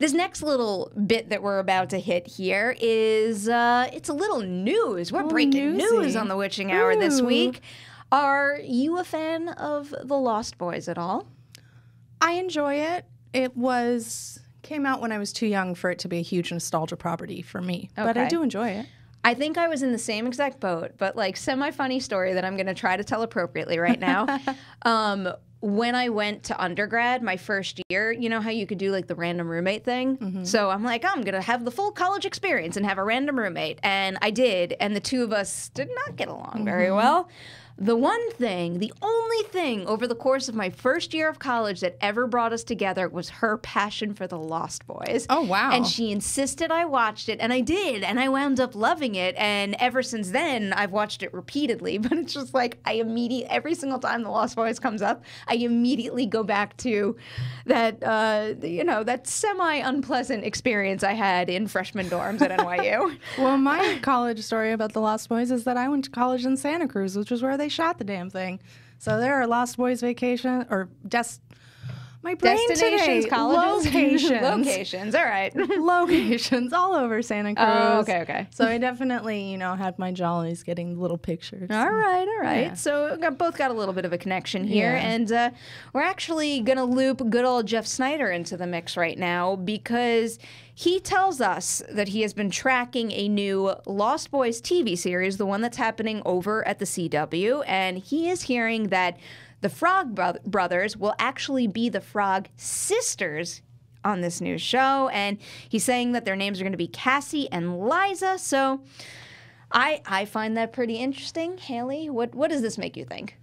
This next little bit that we're about to hit here is uh, it's a little news. We're Oh, breaking newsy. news on the Witching Hour this week. Are you a fan of The Lost Boys at all? I enjoy it. It was came out when I was too young for it to be a huge nostalgia property for me, but I do enjoy it. I think I was in the same exact boat, but like semi funny story that I'm going to try to tell appropriately right now. um, when I went to undergrad, my first year, you know how you could do like the random roommate thing? Mm-hmm. So I'm like, I'm going to have the full college experience and have a random roommate. And I did. And the two of us did not get along very mm-hmm. well. The one thing, the only thing over the course of my first year of college that ever brought us together was her passion for the Lost Boys. Oh, wow. And she insisted I watched it, and I did, and I wound up loving it. And ever since then, I've watched it repeatedly. But it's just like I immediately, every single time the Lost Boys comes up, I immediately go back to that, uh, you know, that semi unpleasant experience I had in freshman dorms at NYU. Well, my college story about the Lost Boys is that I went to college in Santa Cruz, which is where they shot the damn thing. So there are Lost Boys vacation or des. My brain Destinations, today. colleges, locations, locations. All right. locations all over Santa Cruz. Oh, okay, okay. So I definitely, you know, had my jollies getting little pictures. All right, all right. Yeah. So we got, both got a little bit of a connection here, Yeah. and uh, we're actually gonna loop good old Jeff Sneider into the mix right now because he tells us that he has been tracking a new Lost Boys TV series, the one that's happening over at the CW, and he is hearing that the Frog bro- Brothers will actually be the Frog Sisters on this new show, and he's saying that their names are going to be Cassie and Liza. So. I I find that pretty interesting. Haleigh, what what does this make you think?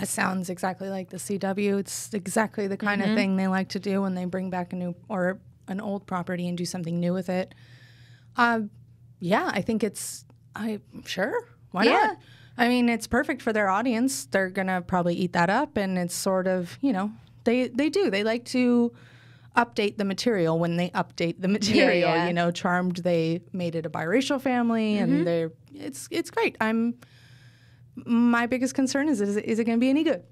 It sounds exactly like the CW. It's exactly the kind Mm-hmm. of thing they like to do when they bring back a new or an old property and do something new with it. Um, yeah, I think it's. I sure why Yeah. not? I mean, it's perfect for their audience. They're gonna probably eat that up, and it's sort of you know they they do they like to update the material when they update the material. yeah. Mm-hmm. You know, Charmed they made it a biracial family, and they're it's it's great. I'm my biggest concern is is, it- is it going to be any good?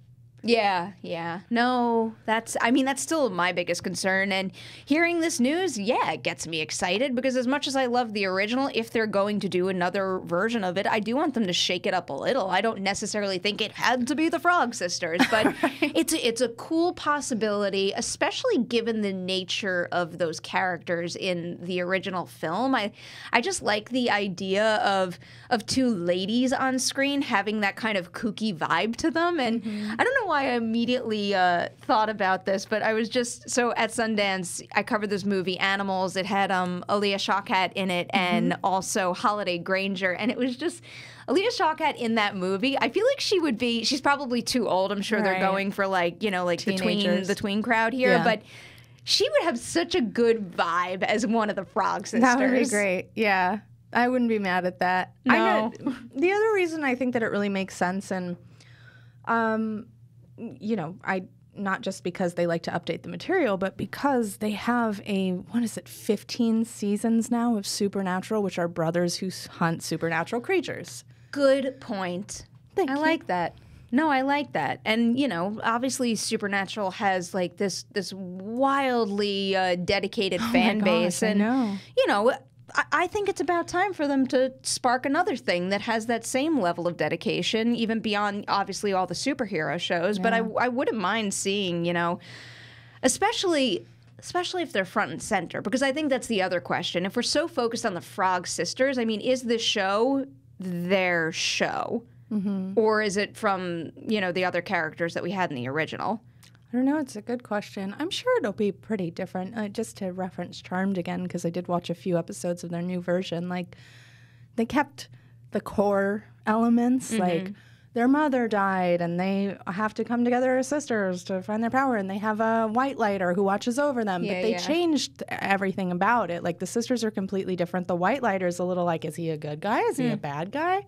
Yeah, yeah. No, that's I mean that's still my biggest concern and hearing this news, yeah, it gets me excited because as much as I love the original, if they're going to do another version of it, I do want them to shake it up a little. I don't necessarily think it had to be the Frog Sisters, but it's a, it's a cool possibility, especially given the nature of those characters in the original film. I I just like the idea of of two ladies on screen having that kind of kooky vibe to them and mm-hmm. I don't know why I immediately uh, thought about this, but I was just so at Sundance. I covered this movie Animals. It had um, Alia Shawkat in it, and also Holliday Grainger, and it was just Alia Shawkat in that movie. I feel like she would be. She's probably too old. I'm sure they're going for like you know like the tween the tween crowd here, Yeah. but. She would have such a good vibe as one of the Frog Sisters. That would be great. Yeah. I wouldn't be mad at that. I know, the other reason I think that it really makes sense and um you know, I not just because they like to update the material, but because they have a what is it, 15 seasons now of Supernatural, which are brothers who hunt supernatural creatures. Good point. Thank I you. like that. No, I like that. And you know, obviously Supernatural has like this this wildly uh, dedicated fan Oh base gosh, I and you know, I, think it's about time for them to spark another thing that has that same level of dedication, even beyond obviously all the superhero shows. But I, I wouldn't mind seeing, you know, especially especially if they're front and center because i think that's the other question. If we're so focused on the frog sisters i mean is this show their show? Mm-hmm. Or is it from you know the other characters that we had in the original I don't know. It's a good question. I'm sure it'll be pretty different. Uh, just to reference Charmed again, because I did watch a few episodes of their new version. Like, they kept the core elements. Mm-hmm. Like, their mother died, and they have to come together as sisters to find their power. And they have a white lighter who watches over them. Yeah, but they yeah. changed everything about it. Like, the sisters are completely different. The white lighter is a little like, is he a good guy? Is he Hmm. a bad guy?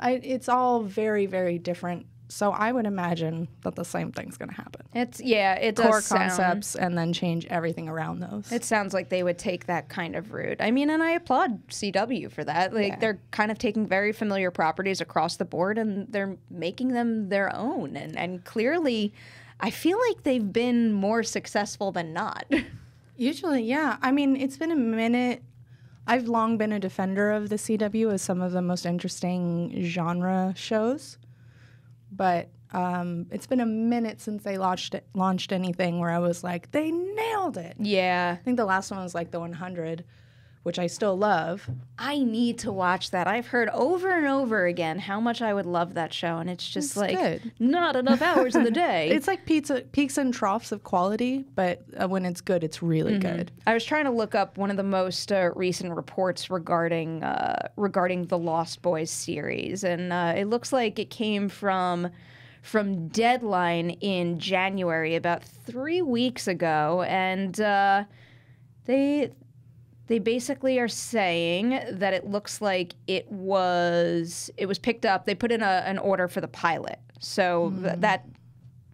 I, it's all very, very different. So I would imagine that the same thing's going to happen it's yeah it does core sound- concepts and then change everything around those. It sounds like they would take that kind of route. I mean, and I applaud CW for that. Like they're kind of taking very familiar properties across the board and they're making them their own. And and clearly, I feel like they've been more successful than not. Usually, yeah. I mean, it's been a minute. I've long been a defender of the CW as some of the most interesting genre shows, but um, it's been a minute since they launched it, launched anything where I was like, they nailed it. Yeah. I think the last one was like the 100, which I still love. I need to watch that. I've heard over and over again how much I would love that show, and it's just It's like good. not enough hours in the day. It's like pizza peaks and troughs of quality, but uh, when it's good, it's really good. I was trying to look up one of the most uh, recent reports regarding uh, regarding the Lost Boys series, and uh, it looks like it came from from Deadline in January, about three weeks ago, and uh, they they basically are saying that it looks like it was it was picked up. They put in a, an order for the pilot, so th- hmm. that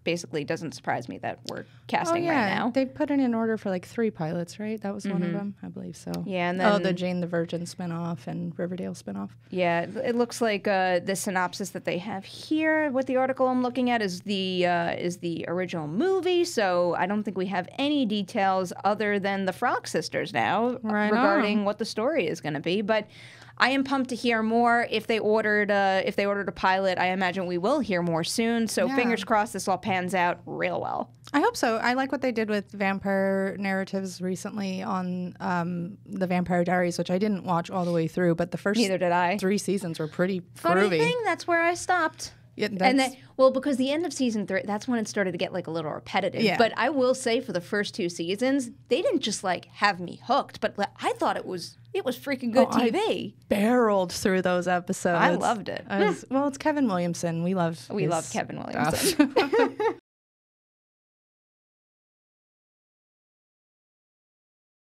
basically doesn't surprise me that we're Oh casting right now. they put in an order for like three pilots, right? That was one of them, I believe so. Yeah, and oh, the Jane the Virgin spinoff and Riverdale spinoff. Yeah, it- looks like uh, the synopsis that they have here with the article I'm looking at is the uh, is the original movie. So I don't think we have any details other than the Frog Sisters now Right regarding what the story is going to be. But I am pumped to hear more. If they ordered uh, if they ordered a pilot, I imagine we will hear more soon. So Yeah. fingers crossed this all pans out real well. I hope so. I like what they did with vampire narratives recently on um, the Vampire Diaries, which I didn't watch all the way through, but the first Neither did I. three seasons were pretty Funny groovy. thing, that's where I stopped. Yeah, and that's- then, well, because the end of season three, that's when it started to get like a little repetitive. Yeah. But I will say, for the first two seasons, they didn't just like have me hooked, but like, I thought it was it was freaking good Oh, I- TV. barreled through those episodes. I loved it. I was- well, it's Kevin Williamson. We love we love Kevin. Williamson.